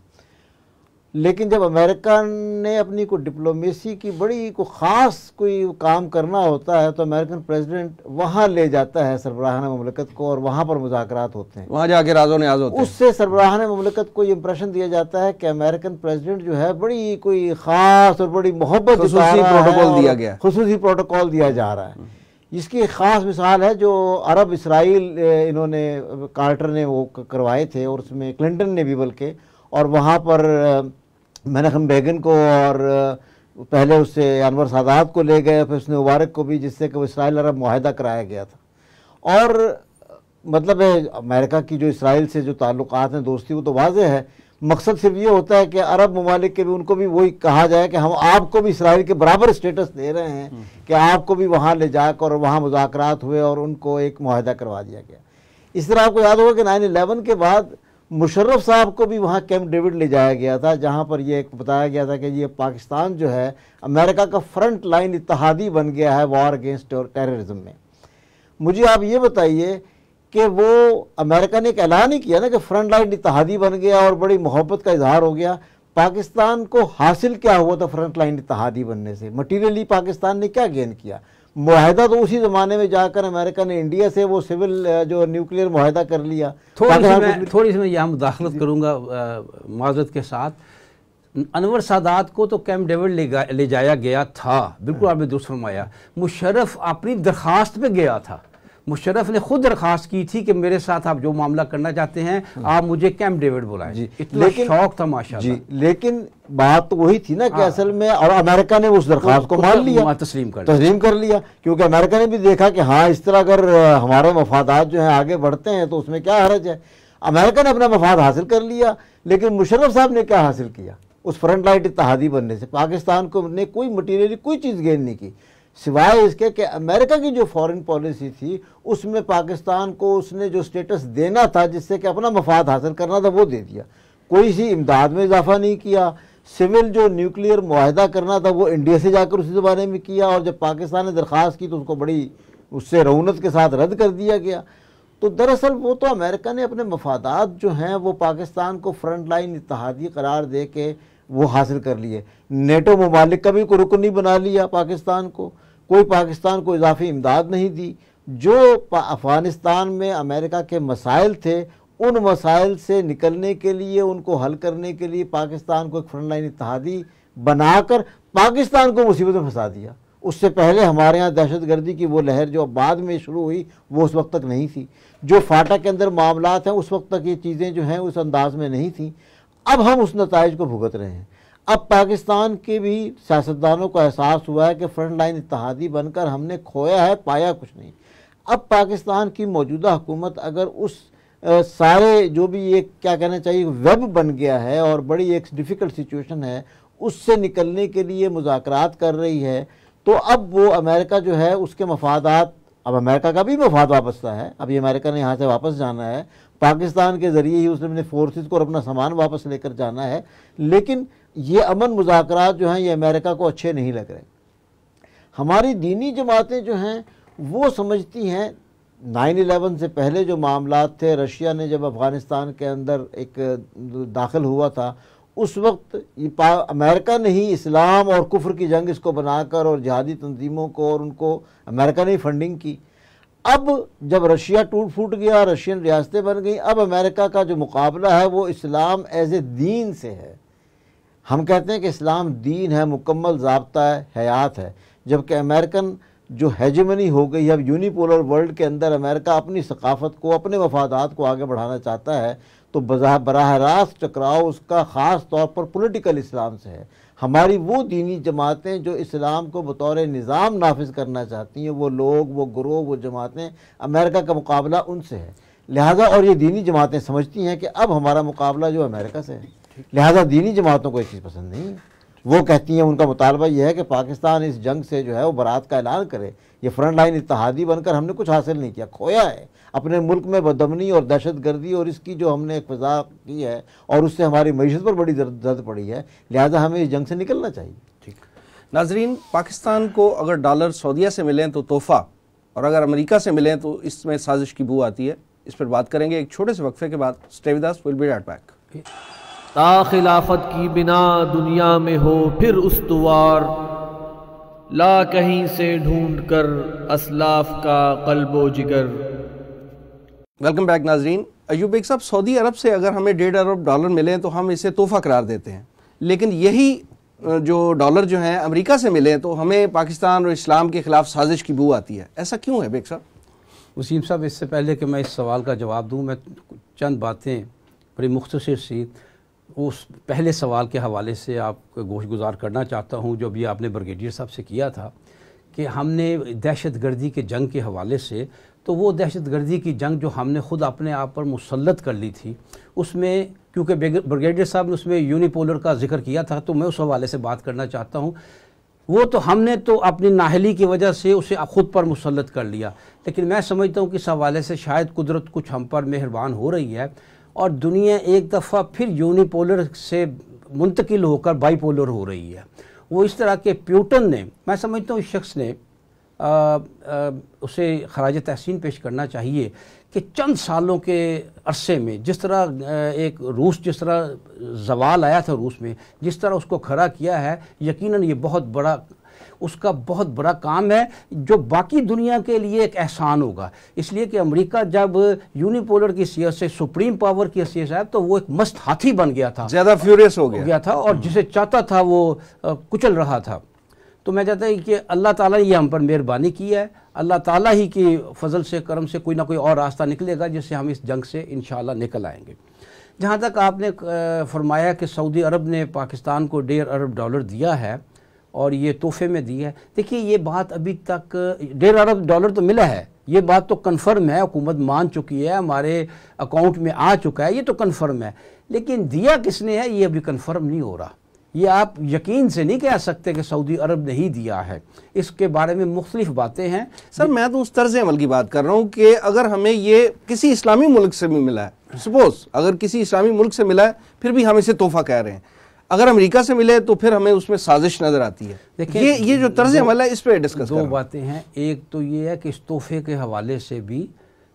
लेकिन जब अमेरिका ने अपनी कोई डिप्लोमेसी की बड़ी को ख़ास कोई काम करना होता है तो अमेरिकन प्रेसिडेंट वहाँ ले जाता है सरबराहान ममलकत को और वहाँ पर मुजाकर होते हैं। वहाँ जाके राजो न्याज होते उससे सरबराहान ममलकत को ये इंप्रेशन दिया जाता है कि अमेरिकन प्रेसिडेंट जो है बड़ी कोई ख़ास और बड़ी मोहब्बत प्रोटोकॉल दिया गया। खसूसी प्रोटोकॉल दिया जा रहा है। इसकी एक ख़ास मिसाल है जो अरब इसराइल इन्होंने, कार्टर ने वो करवाए थे और उसमें क्लिंटन ने भी बल्कि, और वहाँ पर मैनखम बेगन को और पहले उससे अनवर सादात को ले गए, फिर उसने मुबारक को भी, जिससे कि वो इसराइल अरब माहिदा कराया गया था। और मतलब है, अमेरिका की जो इसराइल से जो ताल्लुकात हैं, दोस्ती, वो तो वाजह है मकसद सिर्फ़ ये होता है कि अरब ममालिक के भी उनको भी वही कहा जाए कि हम आपको भी इसराइल के बराबर स्टेटस दे रहे हैं कि आपको भी वहाँ ले जाकर और वहाँ मुजाकर हुए और उनको एक माहिदा करवा दिया गया। इस तरह आपको याद होगा कि नाइन इलेवन के बाद मुशर्रफ साहब को भी वहाँ कैंप डेविड ले जाया गया था जहाँ पर यह एक बताया गया था कि ये पाकिस्तान जो है अमेरिका का फ्रंट लाइन इतिहादी बन गया है वॉर अगेंस्ट और टेररिज्म में। मुझे आप ये बताइए कि वो अमेरिका ने एक ऐलान ही किया ना कि फ्रंट लाइन इतिहादी बन गया और बड़ी मोहब्बत का इजहार हो गया। पाकिस्तान को हासिल क्या हुआ था फ्रंट लाइन इतिहादी बनने से? मटीरियली पाकिस्तान ने क्या गेन किया? माहिदा तो उसी ज़माने में जाकर अमेरिका ने इंडिया से वो सिविल जो न्यूक्लियर माहिदा कर लिया। थोड़ी सी मैं थोड़ी सी मैं यहाँ मुदाखलत करूँगा माजरत के साथ। अनवर सादात को तो कैंप डेविड ले, ले जाया गया था। बिल्कुल आपने दुरुस्त फरमाया। मुशर्रफ अपनी दरखास्त पे गया था। मुशर्रफ ने खुद दरखास्त की थी कि मेरे साथ आप जो मामला करना चाहते हैं आप मुझे कैंप डेविड बुलाएँ। जी। इतना शौक था माशा जी लेकिन बात तो वही थी ना कि हाँ। असल में और अमेरिका ने उस दरखास्त को मान लिया। तस्लीम कर लिया। तस्लीम कर लिया क्योंकि अमेरिका ने भी देखा कि हाँ इस तरह अगर हमारे मफादात जो हैं आगे बढ़ते हैं तो उसमें क्या हरज है? अमेरिका ने अपना मफाद हासिल कर लिया लेकिन मुशर्रफ साहब ने क्या हासिल किया? उस फ्रंट लाइट इत्तहादी बनने से पाकिस्तान को ने कोई मटीरियली कोई चीज़ गेन नहीं की। सिवाय इसके कि अमेरिका की जो फॉरेन पॉलिसी थी, उसमें पाकिस्तान को उसने जो स्टेटस देना था, जिससे कि अपना मफाद हासिल करना था, वो दे दिया। कोई सी इमदाद में इजाफा नहीं किया। सिविल जो न्यूक्लियर माहिदा करना था, वो इंडिया से जाकर उसी ज़माने में किया, और जब पाकिस्तान ने दरख्वास्त की तो उसको बड़ी, उससे रौनत के साथ रद्द कर दिया गया। तो दरअसल वो तो अमेरिका ने अपने मफादात जो हैं, वो पाकिस्तान को फ्रंट लाइन इतिहादी करार दे के वो हासिल कर लिए। नेटो ममालिक का भी कोई रुकन नहीं बना लिया पाकिस्तान को। कोई पाकिस्तान को इजाफी इमदाद नहीं दी। जो अफ़गानिस्तान में अमेरिका के मसाइल थे, उन मसाइल से निकलने के लिए, उनको हल करने के लिए पाकिस्तान को एक फ्रंट लाइन इतिहादी बनाकर पाकिस्तान को मुसीबत में फंसा दिया। उससे पहले हमारे यहाँ दहशत गर्दी की वो लहर जो बाद में शुरू हुई, वो उस वक्त तक नहीं थी। जो फाटा के अंदर मामला हैं, उस वक्त तक ये चीज़ें जो हैं उस अंदाज में नहीं थी। अब हम उस नतज को भुगत रहे हैं। अब पाकिस्तान के भी सियासतदानों को एहसास हुआ है कि फ्रंट लाइन इतिहादी बनकर हमने खोया है पाया कुछ नहीं। अब पाकिस्तान की मौजूदा हुकूमत अगर उस अ, सारे जो भी एक क्या कहना चाहिए वेब बन गया है और बड़ी एक डिफ़िकल्ट सिचुएशन है उससे निकलने के लिए मुजाकरात कर रही है तो अब वो अमेरिका जो है उसके मफादात अब अमेरिका का भी मफाद वापसता है। अभी अमेरिका ने यहाँ से वापस जाना है। पाकिस्तान के ज़रिए ही उसने अपने फोर्सेस को और अपना सामान वापस लेकर जाना है। लेकिन ये अमन मुजाकरात जो हैं, ये अमेरिका को अच्छे नहीं लग रहे। हमारी दीनी जमातें जो हैं, वो समझती हैं नाइन इलेवन से पहले जो मामला थे, रशिया ने जब अफ़गानिस्तान के अंदर एक दाखिल हुआ था, उस वक्त अमेरिका ने ही इस्लाम और कुफ्र की जंग इसको बनाकर और जहादी तंजीमों को और उनको, अमेरिका ने ही फंडिंग की। अब जब रशिया टूट फूट गया, रशियन रियासतें बन गई, अब अमेरिका का जो मुकाबला है वो इस्लाम एज ए दीन से है। हम कहते हैं कि इस्लाम दीन है, मुकम्मल जबता है, हयात है। जबकि अमेरिकन जो हेजमनी हो गई है, अब यूनिपोलर वर्ल्ड के अंदर अमेरिका अपनी सकाफत को, अपने मफादात को आगे बढ़ाना चाहता है तो बराह रास्त टकराव उसका ख़ास तौर पर पॉलिटिकल इस्लाम से है। हमारी वो दीनी जमातें जो इस्लाम को बतौर निज़ाम नाफिज करना चाहती हैं, वो लोग, वो ग्रोह, वो जमातें अमेरिका का मुकाबला उनसे है। लिहाजा और ये दीनी जमातें समझती हैं कि अब हमारा मुकाबला जो अमेरिका से है। लिहाजा दीनी जमातों को एक चीज़ पसंद नहीं वो कहती हैं, उनका मुतालबा यह है कि पाकिस्तान इस जंग से जो है वो बरात का ऐलान करे। ये फ्रंट लाइन इतिहादी बनकर हमने कुछ हासिल नहीं किया, खोया है। अपने मुल्क में बदमनी और दहशत गर्दी और इसकी जो हमने एक फिजा की है और उससे हमारी मीशत पर बड़ी दर्द पड़ी है लिहाजा हमें इस जंग से निकलना चाहिए। ठीक। नाजरीन पाकिस्तान को अगर डॉलर सऊदिया से मिलें तो तोहफ़ा और अगर अमेरिका से मिलें तो इसमें साजिश की बू आती है। इस पर बात करेंगे एक छोटे से वक्फे के बाद। Stay with us will be right back. ता खिलाफत की बिना दुनिया में हो फिर उस्तवार ला कहीं से ढूंढ कर असलाफ का कल्बो जिगर। वेलकम बैक नाजरीन। अयूब एक साहब, सऊदी अरब से अगर हमें डेढ़ अरब डॉलर मिले हैं तो हम इसे तोहफा करार देते हैं। लेकिन यही जो डॉलर जो हैं अमेरिका से मिले तो हमें पाकिस्तान और इस्लाम के खिलाफ साजिश की बू आती है। ऐसा क्यों है बेग साहब? वसीम साहब, इससे पहले कि मैं इस सवाल का जवाब दूँ, मैं चंद बातें बड़ी मुख्तर सी, उस पहले सवाल के हवाले से आपको गोश गुजार करना चाहता हूँ, जो भी आपने ब्रिगेडियर साहब से किया था, कि हमने दहशत गर्दी के जंग के हवाले से तो वो दहशत गर्दी की जंग जो हमने ख़ुद अपने आप पर मुसलत कर ली थी, उसमें क्योंकि ब्रिगेडियर साहब ने उसमें यूनिपोलर का ज़िक्र किया था तो मैं उस हवाले से बात करना चाहता हूँ। वो तो हमने तो अपनी नाहली की वजह से उसे ख़ुद पर मुसलत कर लिया, लेकिन मैं समझता हूँ कि इस हवाले से शायद कुदरत कुछ हम पर मेहरबान हो रही है और दुनिया एक दफ़ा फिर यूनिपोलर से मुंतकिल होकर बाईपोलर हो रही है। वो इस तरह के प्यूटन ने, मैं समझता हूँ इस शख्स ने उसे खराज तहसीन पेश करना चाहिए कि चंद सालों के अरसे में जिस तरह एक रूस जिस तरह जवाल आया था रूस में जिस तरह उसको खड़ा किया है यकीनन ये बहुत बड़ा उसका बहुत बड़ा काम है जो बाकी दुनिया के लिए एक एहसान होगा। इसलिए कि अमेरिका जब यूनिपोलर की सीयत से सुप्रीम पावर की हैसियत है तो वो एक मस्त हाथी बन गया था। ज़्यादा फ्यूरियस हो गया, गया था और जिसे चाहता था वो कुचल रहा था। तो मैं चाहता हूँ कि अल्लाह ताला ने ये हम पर मेहरबानी की है। अल्लाह ताला ही की फजल से, करम से कोई ना कोई और रास्ता निकलेगा जिससे हम इस जंग से इन निकल आएँगे। जहाँ तक आपने फरमाया कि सऊदी अरब ने पाकिस्तान को डेढ़ अरब डॉलर दिया है और ये तोहफे में दिया है। देखिए, ये बात अभी तक, डेढ़ अरब डॉलर तो मिला है। ये बात तो कन्फर्म है, हुकूमत मान चुकी है, हमारे अकाउंट में आ चुका है, ये तो कन्फर्म है। लेकिन दिया किसने है, ये अभी कन्फर्म नहीं हो रहा। ये आप यकीन से नहीं कह सकते कि सऊदी अरब ने ही दिया है। इसके बारे में मुख्तलिफ़ बातें हैं। सर मैं तो उस तर्ज अमल की बात कर रहा हूँ कि अगर हमें ये किसी इस्लामी मुल्क से भी मिला है सपोज़ अगर किसी इस्लामी मुल्क से मिला है फिर भी हम इसे तोहफा कह रहे हैं। अगर अमेरिका से मिले तो फिर हमें उसमें साजिश नज़र आती है। देखिए ये ये जो तर्ज अमल है इस पर डिस्कस दो बातें हैं। एक तो ये है कि इस तोहफे के हवाले से भी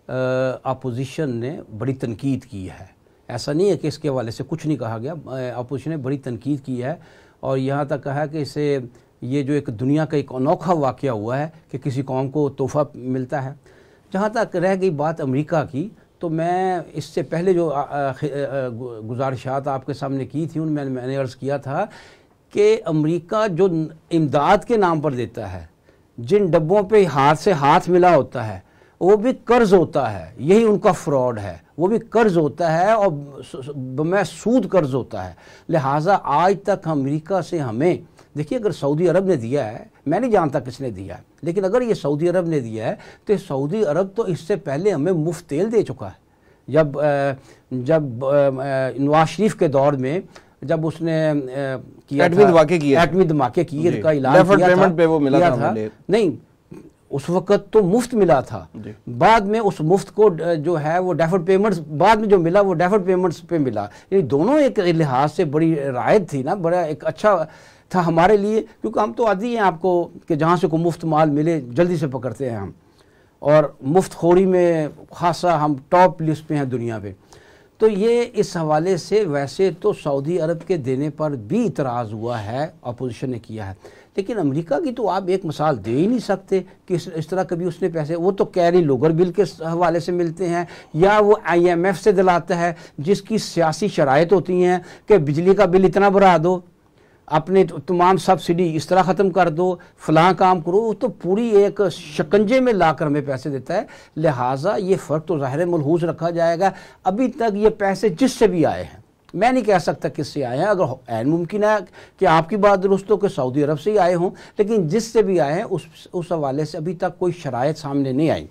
अपोजिशन ने बड़ी तनकीद की है। ऐसा नहीं है कि इसके हवाले से कुछ नहीं कहा गया। अपोजिशन ने बड़ी तनकीद की है और यहाँ तक कहा कि इसे, ये जो एक दुनिया का एक अनोखा वाक़ हुआ है कि किसी कौम को तोहफ़ा मिलता है। जहाँ तक रह गई बात अमेरिका की तो मैं इससे पहले जो गुजारिशात आपके सामने की थी उनमें मैंने अर्ज़ किया था कि अमेरिका जो इमदाद के नाम पर देता है, जिन डब्बों पे हाथ से हाथ मिला होता है वो भी कर्ज होता है यही उनका फ्रॉड है। वो भी कर्ज होता है और मैं सूद कर्ज होता है। लिहाजा आज तक अमेरिका से हमें देखिए अगर सऊदी अरब ने दिया है मैं नहीं जानता किसने दिया है लेकिन अगर ये सऊदी अरब ने दिया है तो सऊदी अरब तो इससे पहले हमें मुफ़्त तेल दे चुका है। जब जब नवाज़ शरीफ के दौर में जब उसने किया एटमी धमाके किए एटमी धमाके किए का इलाज किया था, पे वो मिला था, था। नहीं उस वक्त तो मुफ़्त मिला था। बाद में उस मुफ़्त को जो है वो डेफर्ड पेमेंट्स बाद में जो मिला वो डेफर्ड पेमेंट्स पे मिला। ये दोनों एक लिहाज से बड़ी रायत थी ना बड़ा एक अच्छा था हमारे लिए क्योंकि हम तो आदि हैं आपको कि जहाँ से को मुफ़्त माल मिले जल्दी से पकड़ते हैं हम। और मुफ़्त खोरी में खासा हम टॉप लिस्ट पे हैं दुनिया पे। तो ये इस हवाले से वैसे तो सऊदी अरब के देने पर भी इतराज़ हुआ है अपोजिशन ने किया है। लेकिन अमेरिका की तो आप एक मिसाल दे ही नहीं सकते कि इस, इस तरह कभी उसने पैसे वो तो कैरी लोगर बिल के हवाले से मिलते हैं या वो आईएमएफ से दिलाता है जिसकी सियासी शरात होती हैं कि बिजली का बिल इतना बढ़ा दो। अपने तमाम सब्सिडी इस तरह ख़त्म कर दो, फलां काम करो, वो तो पूरी एक शकंजे में ला कर हमें पैसे देता है। लिहाजा ये फ़र्क तो ज़ाहिर मलहूज रखा जाएगा। अभी तक ये पैसे जिससे भी आए हैं, मैं नहीं कह सकता किससे आए हैं, अगर एन मुमकिन है कि आपकी बात दुरुस्त हो कि सऊदी अरब से ही आए हों, लेकिन जिससे भी आए हैं, उस उस हवाले से अभी तक कोई शरात सामने नहीं आई।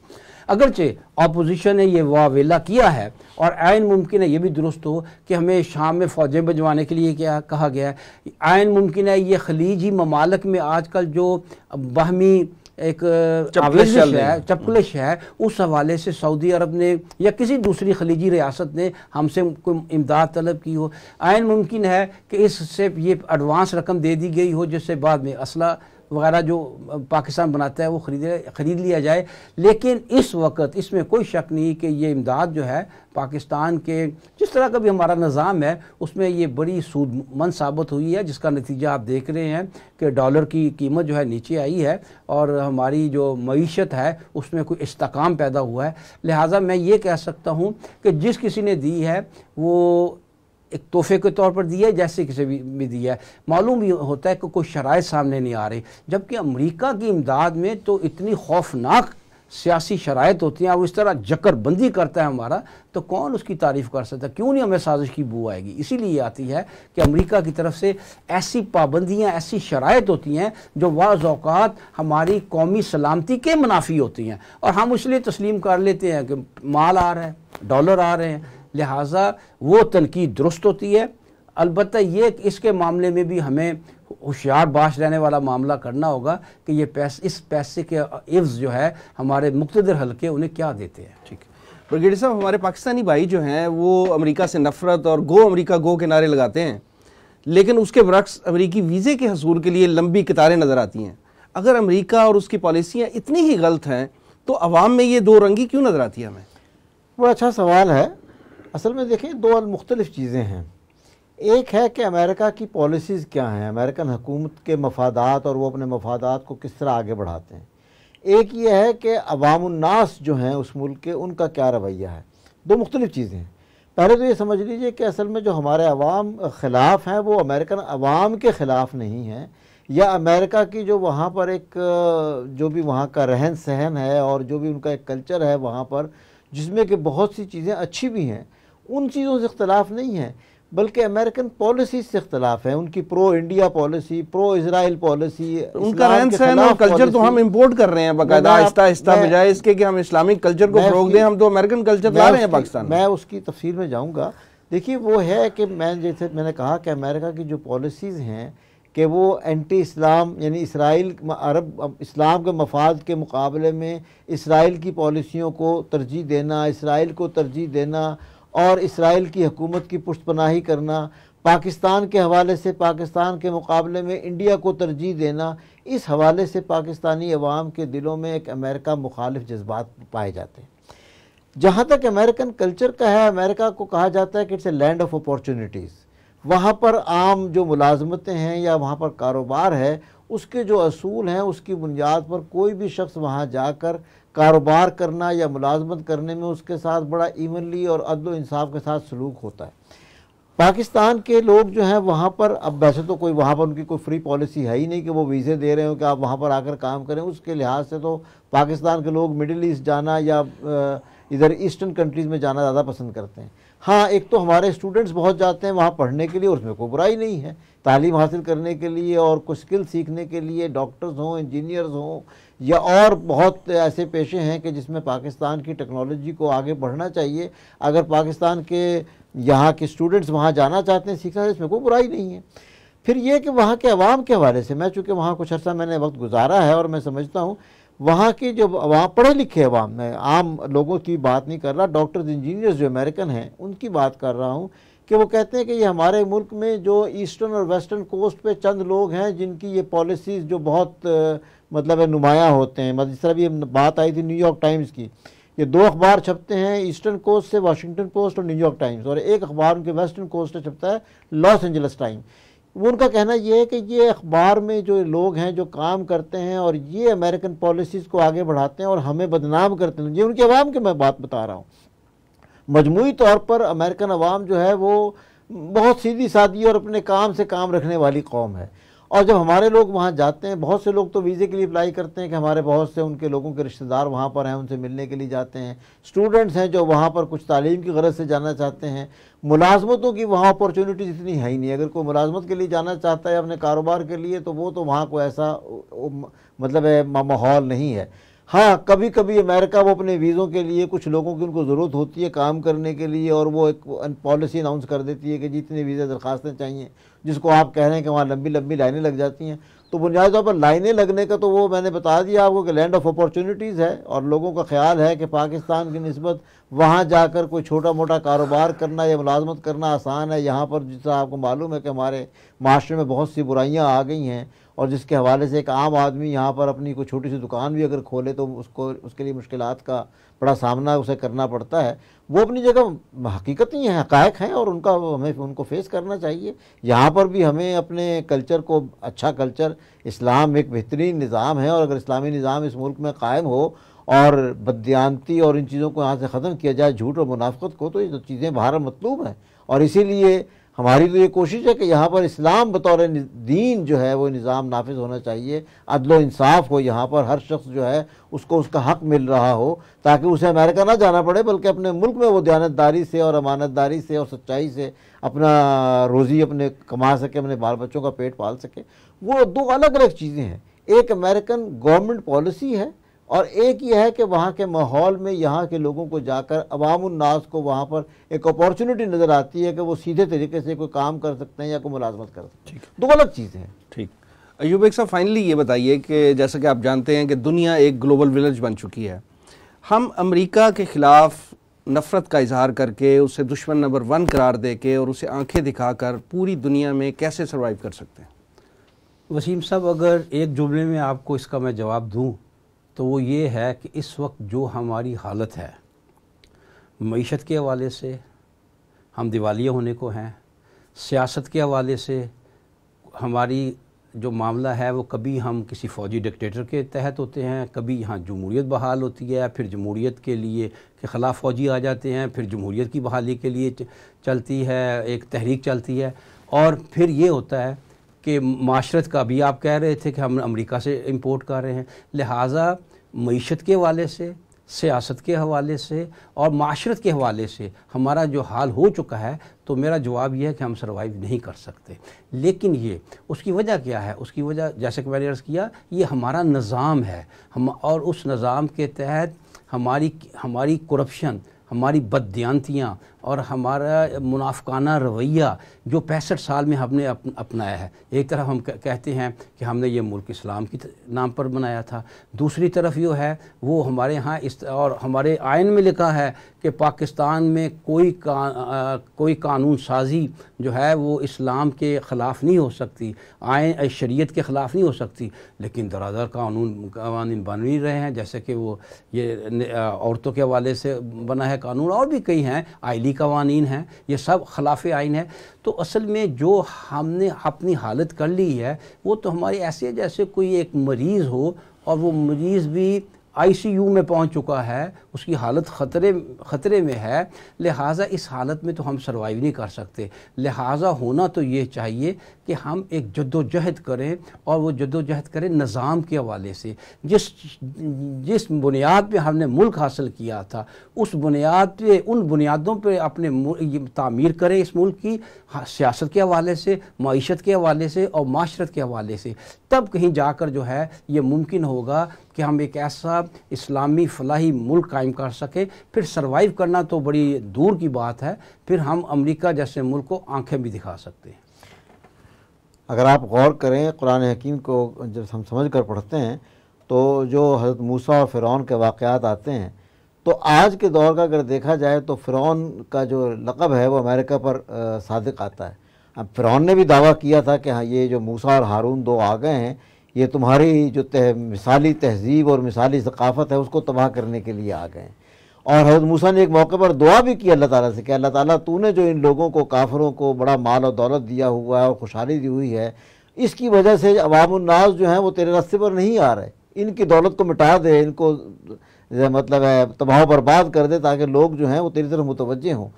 अगरचे अपोजिशन ने ये वावेला किया है और आयन मुमकिन है ये भी दुरुस्त हो कि हमें शाम में फ़ौजें भिजवाने के लिए क्या कहा गया है। आयन मुमकिन है ये खलीजी ममालक में आजकल जो बाहमी एक चपलिश है है। उस हवाले से सऊदी अरब ने या किसी दूसरी खलीजी रियासत ने हमसे कोई इमदाद तलब की हो। आयन मुमकिन है कि इससे ये एडवांस रकम दे दी गई हो जिससे बाद में असला वगैरह जो पाकिस्तान बनाता है, वो खरीद खरीद लिया जाए। लेकिन इस वक्त इसमें कोई शक नहीं कि ये इमदाद जो है पाकिस्तान के, जिस तरह का भी हमारा निज़ाम है, उसमें ये बड़ी सूदमंद साबित हुई है, जिसका नतीजा आप देख रहे हैं कि डॉलर की कीमत जो है नीचे आई है और हमारी जो मीशत है, उसमें कोई इस्तकाम पैदा हुआ है। लिहाजा मैं ये कह सकता हूँ कि जिस किसी ने दी है, वो एक तोहफे के तौर पर दिया है जैसे किसी भी, भी दिया है। मालूम भी होता है कि कोई शराइ सामने नहीं आ रही। जबकि अमरीका की इमदाद में तो इतनी खौफनाक सियासी शरात होती हैं और इस तरह जकरबंदी करता है हमारा तो कौन उसकी तारीफ़ कर सकता क्यों नहीं हमें साजिश की बू आएगी? इसीलिए आती है कि अमेरिका की तरफ़ से ऐसी पाबंदियाँ ऐसी शरात होती हैं जो वाज़ात हमारी कौमी सलामती के मुनाफी होती हैं। और हम इसलिए तस्लीम कर लेते हैं कि माल आ रहा है डॉलर आ रहे हैं। लिहाजा वो तनकीद दुरुस्त होती है। अलबत् ये इसके मामले में भी हमें होशियार बाश रहने वाला मामला करना होगा कि ये पैस इस पैसे के इव्स जो है हमारे मुख्तर हल्के उन्हें क्या देते हैं। ठीक है। ब्रिगेडियर साहब हमारे पाकिस्तानी भाई जो हैं वो अमेरिका से नफरत और गो अमेरिका गो के नारे लगाते हैं। लेकिन उसके बरक्स अमरीकी वीज़े के हसूल के लिए लंबी कतारें नज़र आती हैं। अगर अमरीका और उसकी पॉलिसियाँ इतनी ही गलत हैं तो अवाम में ये दो रंगी क्यों नज़र आती है हमें? वो अच्छा सवाल है। असल में देखें, दो मुख्तलिफ़ चीज़ें हैं। एक है कि अमेरिका की पॉलिसीज़ क्या हैं? अमेरिकन हुकूमत के मफादात और वो अपने मफादात को किस तरह आगे बढ़ाते हैं? एक ये है कि अवामनास जो हैं उस मुल्क के, उनका क्या रवैया है? दो मुख्तलिफ़ चीज़ें हैं। पहले तो ये समझ लीजिए कि असल में जो हमारे अवाम ख़िलाफ़ हैं, वो अमेरिकन अवाम के ख़िलाफ़ नहीं हैं, या अमेरिका की जो वहाँ पर एक, जो भी वहाँ का रहन सहन है और जो भी उनका एक कल्चर है वहाँ पर, जिसमें कि बहुत सी चीज़ें अच्छी भी हैं उन चीज़ों से इख्तलाफ नहीं है बल्कि अमेरिकन पॉलिसी से इख्तलाफ है उनकी pro India policy pro Israel policy उनका रहन सहन और कल्चर तो हम इंपोर्ट कर रहे हैं बाकायदा आहिस्ता आहिस्ता बजाय इसके कि हम इस्लामिक कल्चर को फरोग दें हम तो अमेरिकन कल्चर ला रहे हैं पाकिस्तान मैं। उसकी तफसील में जाऊँगा। देखिए वो है कि मैं जैसे मैंने कहा कि अमेरिका की जो पॉलिसीज़ हैं कि वो एंटी इस्लाम यानी इसराइल अरब इस्लाम के मफाद के मुकाबले में इसराइल की पॉलिसियों को तरजीह देना इसराइल को तरजीह देना और इसराइल की हुकूमत की पुष्टपनाही करना, पाकिस्तान के हवाले से पाकिस्तान के मुकाबले में इंडिया को तरजीह देना, इस हवाले से पाकिस्तानी अवाम के दिलों में एक अमेरिका मुखालिफ जज्बात पाए जाते हैं। जहाँ तक अमेरिकन कल्चर का है, अमेरिका को कहा जाता है कि it's a land of opportunities. वहाँ पर आम जो मुलाजमतें हैं या वहाँ पर कारोबार है, उसके जो असूल हैं, उसकी बुनियाद पर कोई भी शख्स वहाँ जाकर कारोबार करना या मुलाजमत करने में उसके साथ बड़ा इवनली और अदल इंसाफ के साथ सलूक होता है। पाकिस्तान के लोग जो हैं, वहाँ पर, अब वैसे तो कोई, वहाँ पर उनकी कोई फ्री पॉलिसी है ही नहीं कि वो वीज़े दे रहे हो कि आप वहाँ पर आकर काम करें। उसके लिहाज से तो पाकिस्तान के लोग मिडिल ईस्ट जाना या इधर ईस्टर्न कंट्रीज़ में जाना ज़्यादा पसंद करते हैं। हाँ एक तो हमारे स्टूडेंट्स बहुत जाते हैं वहाँ पढ़ने के लिए और उसमें कोई बुराई नहीं है। तालीम हासिल करने के लिए और कुछ स्किल सीखने के लिए डॉक्टर्स हों इंजीनियर्स हों या और बहुत ऐसे पेशे हैं कि जिसमें पाकिस्तान की टेक्नोलॉजी को आगे बढ़ना चाहिए। अगर पाकिस्तान के यहाँ के स्टूडेंट्स वहाँ जाना चाहते हैं सीखना, इसमें कोई बुराई नहीं है। फिर ये कि वहाँ के अवाम के हवाले से, मैं चूँकि वहाँ कुछ अर्सा मैंने वक्त गुजारा है और मैं समझता हूँ, वहाँ की जो, वहाँ पढ़े लिखे अवाम मैं आम लोगों की बात नहीं कर रहा डॉक्टर्स इंजीनियर्स जो अमेरिकन हैं, उनकी बात कर रहा हूँ कि वो कहते हैं कि ये हमारे मुल्क में जो ईस्टर्न और वेस्टर्न कोस्ट पे चंद लोग हैं जिनकी ये पॉलिसीज़ जो बहुत मतलब नुमाया होते हैं। मतलब जिस तरह भी बात आई थी न्यूयॉर्क टाइम्स की, ये दो अखबार छपते हैं ईस्टर्न कोस्ट से वाशिंगटन पोस्ट और न्यूयॉर्क टाइम्स और एक अखबार उनके वेस्टर्न कोस्ट से छपता है लॉस एंजल्स टाइम वो उनका कहना ये है कि ये अखबार में जो लोग हैं, जो काम करते हैं और ये अमेरिकन पॉलिसीज़ को आगे बढ़ाते हैं और हमें बदनाम करते हैं। ये उनके अवाम की मैं बात बता रहा हूँ। मजमू तौर पर अमेरिकन अवाम जो है वो बहुत सीधी सादी और अपने काम से काम रखने वाली कौम है। और जब हमारे लोग वहाँ जाते हैं, बहुत से लोग तो वीज़े के लिए अप्लाई करते हैं कि हमारे बहुत से उनके लोगों के रिश्तेदार वहाँ पर हैं, उनसे मिलने के लिए जाते हैं। स्टूडेंट्स हैं जो वहाँ पर कुछ तालीम की गरज से जाना चाहते हैं। मुलाजमतों की वहाँ अपॉर्चुनिटीज़ इतनी है ही नहीं। अगर कोई मुलाजमत के लिए जाना चाहता है अपने कारोबार के लिए तो वो तो वहाँ को ऐसा मतलब माहौल नहीं है। हाँ कभी कभी अमेरिका वो अपने वीज़ों के लिए, कुछ लोगों की उनको ज़रूरत होती है काम करने के लिए और वो एक पॉलिसी अनाउंस कर देती है कि जितने वीज़ा दरखास्तें चाहिए, जिसको आप कह रहे हैं कि वहाँ लंबी लंबी लाइनें लग जाती हैं। तो बुनियादी तौर पर लाइनें लगने का तो वो मैंने बता दिया आपको कि लैंड ऑफ़ अपॉर्चुनिटीज़ है और लोगों का ख्याल है कि पाकिस्तान की नस्बत वहाँ जाकर कोई छोटा मोटा कारोबार करना या मुलाजमत करना आसान है। यहाँ पर जिस आपको मालूम है कि हमारे माशरे में बहुत सी बुराइयाँ आ गई हैं। और जिसके हवाले से एक आम आदमी यहाँ पर अपनी कोई छोटी सी दुकान भी अगर खोले तो उसको, उसके लिए मुश्किल का बड़ा सामना उसे करना पड़ता है। वो अपनी जगह हकीकत ही हैं, हकायक हैं और उनका, हमें, उनको फेस करना चाहिए। यहाँ पर भी हमें अपने कल्चर को अच्छा कल्चर इस्लाम एक बेहतरीन निज़ाम है और अगर इस्लामी निज़ाम इस मुल्क में कायम हो और बदयांती और इन चीज़ों को यहाँ से ख़त्म किया जाए, झूठ और मुनाफ्त को तो ये तो चीज़ें बाहर मतलूब हैं। और इसीलिए हमारी तो ये कोशिश है कि यहाँ पर इस्लाम बतौर दीन जो है, वो निज़ाम नाफिज होना चाहिए। अदलो इंसाफ हो यहाँ पर, हर शख्स जो है, उसको उसका हक मिल रहा हो, ताकि उसे अमेरिका ना जाना पड़े, बल्कि अपने मुल्क में वो दयानतदारी से और अमानतदारी से और सच्चाई से अपना रोज़ी अपने कमा सके, अपने बाल बच्चों का पेट पाल सके। वो दो अलग अलग चीज़ें हैं। एक अमेरिकन गवर्नमेंट पॉलिसी है और एक ये है कि वहाँ के माहौल में यहाँ के लोगों को जाकर अवामनास को वहाँ पर एक अपॉर्चुनिटी नज़र आती है कि वो सीधे तरीके से कोई काम कर सकते हैं या कोई मुलाजमत कर सकते हैं। दो अलग चीज़ें हैं। ठीक। अयूब एक साहब फाइनली ये बताइए कि जैसा कि आप जानते हैं कि दुनिया एक ग्लोबल विलेज बन चुकी है। हम अमरीका के ख़िलाफ़ नफ़रत का इजहार करके उसे दुश्मन नंबर वन करार दे के और उसे आँखें दिखाकर पूरी दुनिया में कैसे सर्वाइव कर सकते हैं? वसीम साहब अगर एक जुमले में आपको इसका मैं जवाब दूँ तो वो ये है कि इस वक्त जो हमारी हालत है, मीशत के हवाले से, हम दिवालिया होने को हैं, सियासत के हवाले से हमारी जो मामला है, वो कभी हम किसी फ़ौजी डिक्टेटर के तहत होते हैं, कभी यहाँ जमहूरीत बहाल होती है, फिर जमहूरीत के लिए के ख़िलाफ़ फ़ौजी आ जाते हैं, फिर जमहूरीत की बहाली के लिए चलती है, एक तहरीक चलती है और फिर ये होता है कि माशरत का भी आप कह रहे थे कि हम अमेरिका से इंपोर्ट कर रहे हैं। लिहाजा मीशत के हवाले से, सियासत के हवाले से और माशरत के हवाले से हमारा जो हाल हो चुका है तो मेरा जवाब यह है कि हम सर्वाइव नहीं कर सकते। लेकिन ये, उसकी वजह क्या है? उसकी वजह, जैसे कि मैंने अर्ज़ किया, ये हमारा निज़ाम है। हम, और उस निज़ाम के तहत हमारी हमारी करप्शन हमारी बदयांतियाँ और हमारा मुनाफकाना रवैया जो पैंसठ साल में हमने अप, अपनाया है। एक तरफ़ हम कहते हैं कि हमने ये मुल्क इस्लाम की नाम पर बनाया था। दूसरी तरफ़ जो है वो हमारे यहाँ इस और हमारे आयन में लिखा है कि पाकिस्तान में कोई का, आ, कोई कानून साजी जो है वो इस्लाम के ख़िलाफ़ नहीं हो सकती। आयन शरीयत के ख़िलाफ़ नहीं हो सकती। लेकिन दरादर कानून कवानीन बन भी रहे हैं। जैसे कि वो ये औरतों के हवाले से बना है कानून। और भी कई हैं। आइली कवानीन हैं, ये सब खिलाफ आइन है। तो असल में जो हमने अपनी हालत कर ली है, वो तो हमारी ऐसे जैसे कोई एक मरीज़ हो और वो मरीज़ भी आईसीयू में पहुँच चुका है उसकी हालत ख़तरे ख़तरे में है, लिहाजा इस हालत में तो हम सर्वाइव नहीं कर सकते। लिहाजा होना तो ये चाहिए कि हम एक जद्दोजहद करें और वो जद्दोजहद करें निज़ाम के हवाले से। जिस जिस बुनियाद पे हमने मुल्क हासिल किया था, उस बुनियाद पे, उन बुनियादों पे अपने तामीर करें इस मुल्क की सियासत के हवाले से मीशत के हवाले से और माशरत के हवाले से। तब कहीं जाकर जो है, ये मुमकिन होगा कि हम एक ऐसा इस्लामी फलाही मुल्क कायम कर सके। फिर सर्वाइव करना तो बड़ी दूर की बात है। फिर हम अमेरिका जैसे मुल्क को आँखें भी दिखा सकते हैं। अगर आप गौर करें, कुरान हकीम को जब हम समझ कर पढ़ते हैं तो जो हज़रत मूसा और फ़िरौन के वाक़ात आते हैं तो आज के दौर का अगर देखा जाए तो फ़िरौन का जो लकब है, वो अमेरिका पर सादिक आता है। अब फ़िरौन ने भी दावा किया था कि हाँ ये जो मूसा और हारून दो आ गए हैं ये तुम्हारी जो तह, मिसाली तहजीब और मिसाली सकाफ़त है उसको तबाह करने के लिए आ गए। और हज़रत मूसा ने एक मौके पर दुआ भी की अल्लाह ताला से कि अल्लाह ताला तूने जो इन लोगों को काफरों को बड़ा माल और दौलत दिया हुआ है और खुशहाली दी हुई है इसकी वजह से अवामनाज जो हैं वो तेरे रास्ते पर नहीं आ रहे। इनकी दौलत को मिटा दे इनको मतलब है तबाह बर्बाद कर दे ताकि लोग जो हैं वो तेरी तरफ़ मुतवजह हों।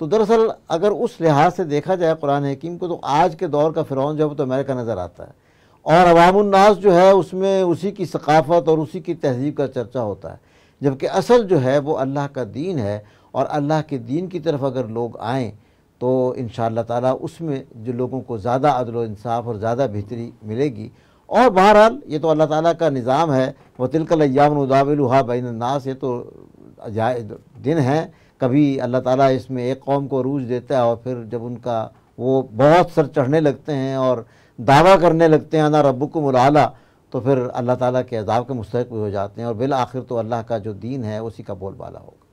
तो दरअसल अगर उस लिहाज से देखा जाए कुरान हकीम को तो आज के दौर का फ़िरौन जो है तो अमेरिका नज़र आता है। और अवामनास जो है उसमें उसी की सकाफ़त और उसी की तहजीब का चर्चा होता है। जबकि असल जो है वो अल्लाह का दीन है और अल्लाह के दीन की तरफ़ अगर लोग आएँ तो इन ताला उसमें जो लोगों को ज़्यादा अदल इंसाफ और ज़्यादा बेहतरी मिलेगी। और बहरहाल ये तो अल्लाह ताला का निज़ाम है, व तिलकल अयामदाविलहा बैन नास, ये तो दिन है। कभी अल्लाह ताला इसमें एक कौम को रूज देता है और फिर जब उनका वो बहुत सर चढ़ने लगते हैं और दावा करने लगते हैं ना रब्बु को मुलाला तो फिर अल्लाह ताला के अजाब के मुस्तक हो जाते हैं और बिल आखिर तो अल्लाह का जो दीन है, उसी का बोलबाला होगा।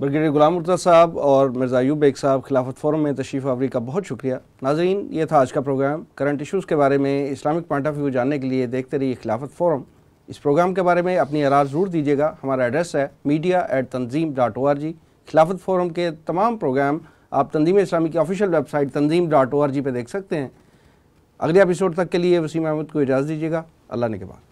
ब्रिगेडियर गुलाम मुर्तज़ा साहब और मिर्ज़ा यूब बेग साहब खिलाफत फोरम में तशरीफ़ आवरी का बहुत शुक्रिया। नाजरीन, ये था आज का प्रोग्राम। करंट इशूज़ के बारे में इस्लामिक पॉइंट ऑफ़ व्यू जानने के लिए देखते रहिए खिलाफत फोरम। इस प्रोग्राम के बारे में अपनी आराज ज़रूर दीजिएगा। हमारा एड्रेस है media at Tanzeem dot O R G Khilafat forum के तमाम प्रोग्राम आप तंजीम इस्लामी की official website Tanzeem dot O R G पर देख सकते हैं। अगले एपिसोड तक के लिए वसीम अहमद को इजाज़त दीजिएगा। अल्लाह ने के बाद।